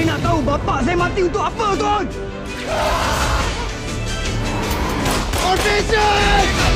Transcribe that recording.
Saya nak tahu bapa saya mati untuk apa, Tuan! Ah! Position!